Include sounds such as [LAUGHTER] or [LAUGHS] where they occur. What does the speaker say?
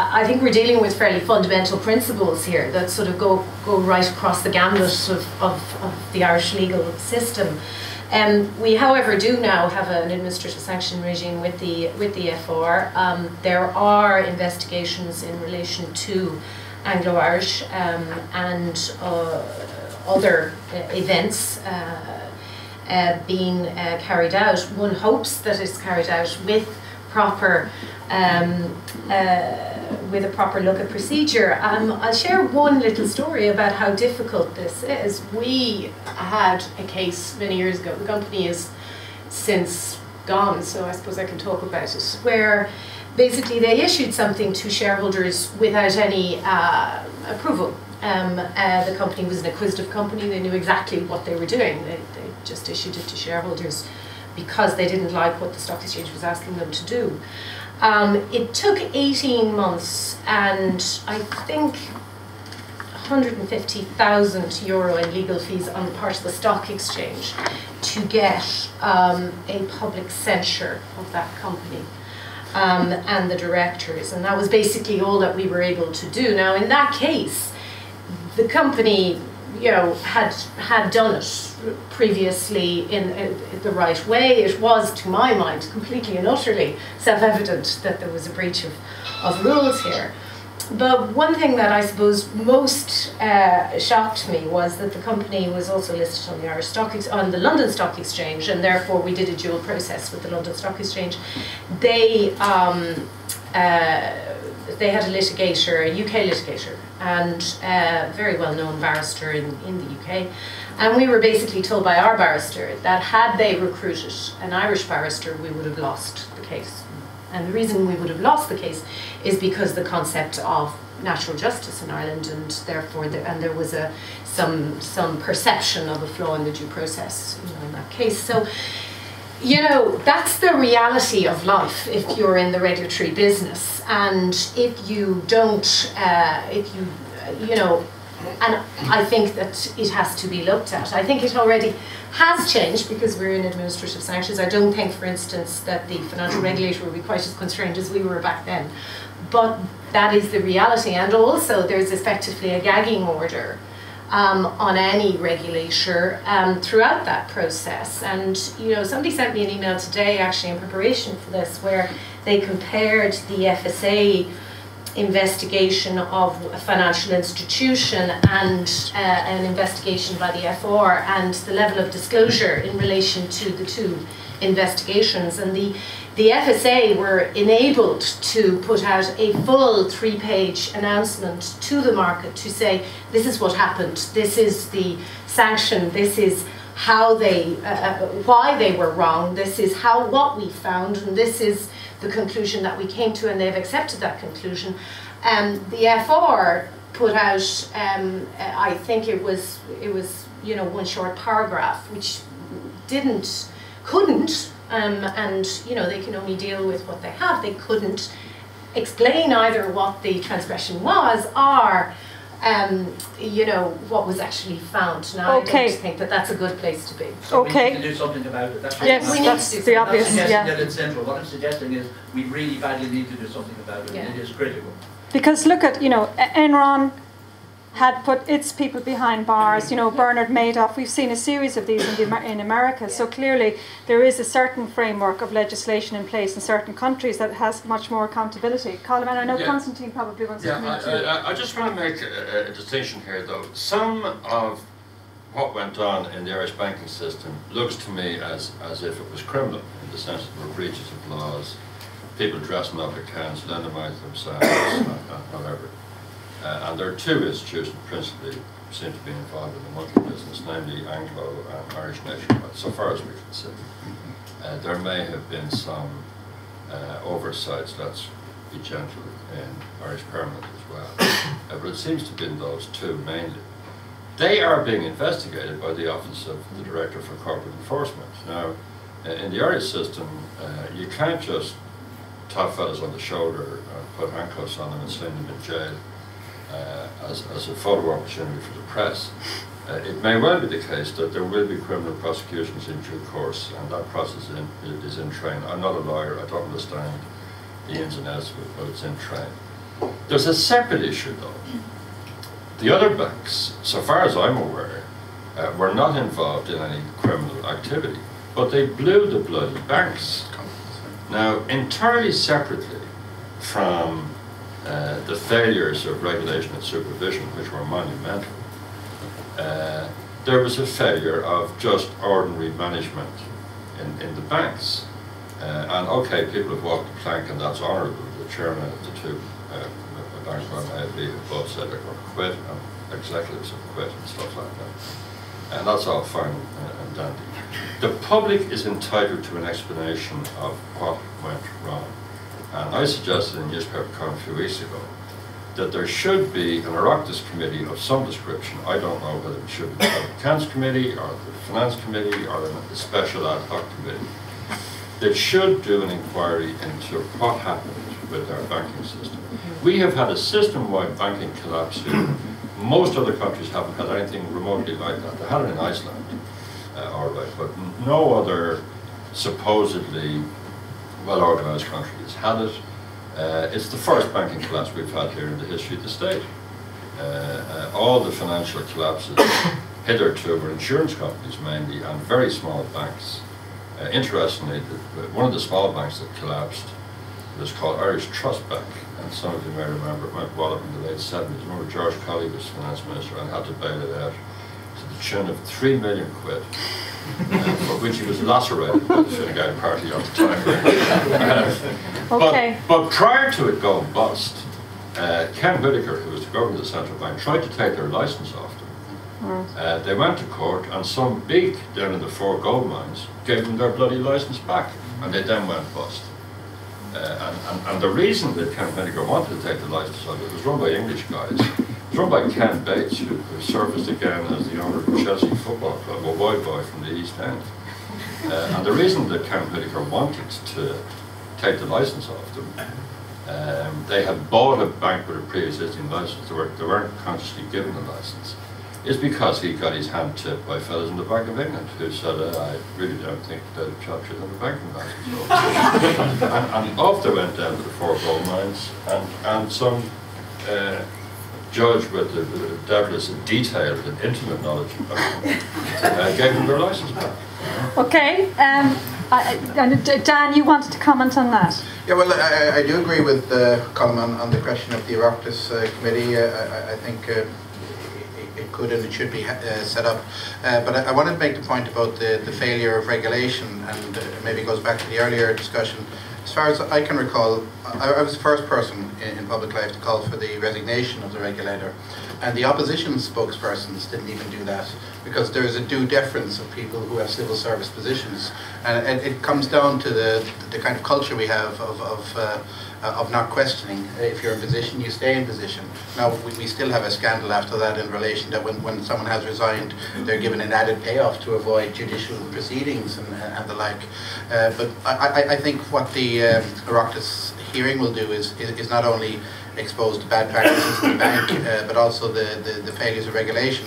I think we're dealing with fairly fundamental principles here that sort of go, go right across the gambit of, of, of the Irish legal system. Um, we, however, do now have an administrative sanction regime with the with the FR. Um, there are investigations in relation to Anglo-Irish um, and uh, other uh, events uh, uh being uh, carried out. One hopes that it's carried out with proper um, uh, with a proper look at procedure. Um, I'll share one little story about how difficult this is. We had a case many years ago. The company is since gone, so I suppose I can talk about it, where basically they issued something to shareholders without any uh, approval. Um, uh, the company was an acquisitive company, they knew exactly what they were doing. They, they just issued it to shareholders because they didn't like what the stock exchange was asking them to do. Um, it took 18 months and I think 150,000 euro in legal fees on the part of the stock exchange to get um, a public censure of that company um, and the directors. And that was basically all that we were able to do. Now, in that case, the company you know, had had done it previously in, in, the right way. It was, to my mind, completely and utterly self-evident that there was a breach of, of rules here. But one thing that I suppose most uh, shocked me was that the company was also listed on the Irish Stock Ex on the London Stock Exchange, and therefore we did a dual process with the London Stock Exchange. They um, uh, they had a litigator, a UK litigator, and a very well known barrister in, in the UK. And we were basically told by our barrister that had they recruited an Irish barrister, we would have lost the case. And the reason we would have lost the case is because the concept of natural justice in Ireland, and therefore, the, and there was a some some perception of a flaw in the due process, you know, in that case. So you know, that's the reality of life if you're in the regulatory business. And if you don't, uh, if you, you know, and I think that it has to be looked at. I think it already has changed because we're in administrative sanctions. I don't think, for instance, that the financial regulator will be quite as constrained as we were back then. But that is the reality. And also, there's effectively a gagging order um, on any regulator um, throughout that process. And you know, somebody sent me an email today, actually in preparation for this, where they compared the FSA investigation of a financial institution and uh, an investigation by the FR and the level of disclosure in relation to the two investigations. And the the FSA were enabled to put out a full three page announcement to the market to say this is what happened, this is the sanction, this is how they, uh, uh, why they were wrong, this is how what we found, and this is the conclusion that we came to, and they've accepted that conclusion. Um, the FR put out, um, I think it was, it was, you know, one short paragraph, which didn't, couldn't um, and you know they can only deal with what they have. They couldn't explain either what the transgression was or um, you know what was actually found. Now okay. I don't think that that's a good place to be. So okay. we need to do something about it. That's yes, we that's need to do the obvious. Yeah. That it's central. What I'm suggesting is we really badly need to do something about it. Yeah. It is critical. Because look at you know Enron had put its people behind bars. You know, Bernard Madoff. We've seen a series of these in, the, in America. So clearly, there is a certain framework of legislation in place in certain countries that has much more accountability. Colm, I know yeah. Constantin probably wants yeah, to come in I, I, I, just want to make a, a distinction here, though. Some of what went on in the Irish banking system looks to me as, as if it was criminal in the sense of breaches of laws, people dressing up accounts, lending themselves, [COUGHS] however. Uh, and there are two institutions principally seem to be involved in the monkey business, namely Anglo and Irish Nationwide, so far as we can see. Uh, there may have been some uh, oversights, let's be gentle, in Irish Permanent as well. [COUGHS] Uh, but it seems to have been those two mainly. They are being investigated by the Office of the Director for Corporate Enforcement. Now, uh, in the Irish system, uh, you can't just tap fellas on the shoulder, put handcuffs on them and send them in jail uh, as, as a photo opportunity for the press. Uh, it may well be the case that there will be criminal prosecutions in due course, and that process in, is in train. I'm not a lawyer, I don't understand the ins and outs of it, but it's in train. There's a separate issue though. The other banks, so far as I'm aware, uh, were not involved in any criminal activity, but they blew the bloody banks. Now, entirely separately from uh, the failures of regulation and supervision, which were monumental, uh, there was a failure of just ordinary management in, in the banks. Uh, and okay, people have walked the plank, and that's honourable. The chairman of the two uh, banks, one have both said they're going to quit, and executives have quit, and stuff like that. And that's all fine and dandy. The public is entitled to an explanation of what went wrong. And I suggested in newspaper a few weeks ago that there should be an Oireachtas committee of some description. I don't know whether it should be the Public Accounts Committee or the Finance Committee or the special ad hoc committee that should do an inquiry into what happened with our banking system. We have had a system-wide banking collapse here. Most other countries haven't had anything remotely like that. They had it in Iceland, uh, all right, but no other supposedly well-organized country has had it. Uh, it's the first banking collapse we've had here in the history of the state. Uh, uh, all the financial collapses [COUGHS] hitherto were insurance companies mainly and very small banks. Uh, interestingly, the, one of the small banks that collapsed was called Irish Trust Bank, and some of you may remember it went wallop in the late 70s. Remember George Colley was finance minister and had to bail it out to the tune of three million quid. Uh, for which he was lacerated by the Fine Gael party at the time. Okay. but, but prior to it going bust, uh, Ken Whitaker, who was the governor of the central bank, tried to take their license off them. Uh, they went to court, and some big down in the four gold mines gave them their bloody license back, and they then went bust. Uh, and, and, and the reason that Ken Whitaker wanted to take the license off it was run by English guys. Was by Ken Bates, who, surfaced again as the owner of Chelsea Football Club, a white boy from the East End. Uh, and the reason that Ken Whitaker wanted to take the license off them, um, they had bought a bank with a pre-existing license. They, were, they weren't consciously given the license. Is because he got his hand tipped by fellows in the Bank of England who said, uh, I really don't think that a chap should have a banking license. [LAUGHS] and, and off they went down to the four gold mines, and, and some uh, judge with the, the devilish and detailed and intimate knowledge of banking uh, gave them their license back. Okay, um, I, I- Dan, you wanted to comment on that? Yeah, well, I, I do agree with uh, Colm on, on the question of the Oireachtas uh, committee. Uh, I, I think uh, it, it could and it should be uh, set up. Uh, but I, I wanted to make the point about the, the failure of regulation, and uh, maybe goes back to the earlier discussion. As far as I can recall, I, I was the first person in, in public life to call for the resignation of the regulator, and the opposition spokespersons didn't even do that because there is a due deference of people who have civil service positions, and it, it comes down to the the kind of culture we have of of, uh, of not questioning. If you're in position, you stay in position. Now we, we still have a scandal after that in relation that when, when someone has resigned, they're given an added payoff to avoid judicial proceedings and, and the like. Uh, but I, I, I think what the um, Oireachtas hearing will do is, is, is not only expose bad practices in the bank, uh, but also the, the, the failures of regulation.